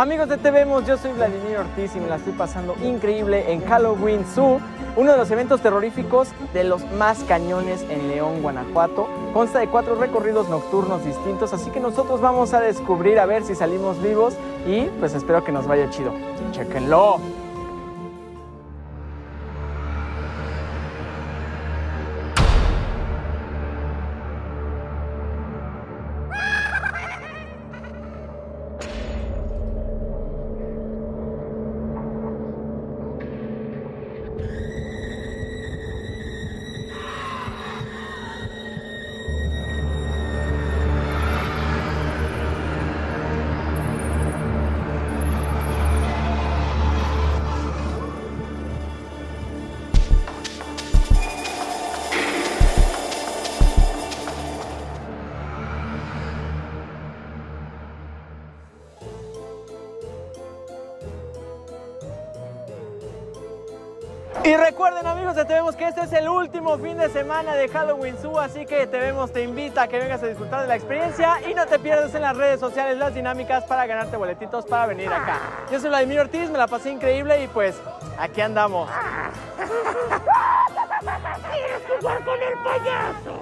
Amigos de Te Vemos, yo soy Vladimir Ortiz y me la estoy pasando increíble en Halloween Zoo, uno de los eventos terroríficos de los más cañones en León, Guanajuato. Consta de cuatro recorridos nocturnos distintos, así que nosotros vamos a descubrir a ver si salimos vivos y pues espero que nos vaya chido. ¡Chequenlo! Y recuerden amigos Te Vemos que este es el último fin de semana de Halloween Zoo, así que Te Vemos te invita a que vengas a disfrutar de la experiencia y no te pierdas en las redes sociales las dinámicas para ganarte boletitos para venir acá. Yo soy Vladimir Ortiz, me la pasé increíble y pues aquí andamos. ¿Quieres jugar con el payaso?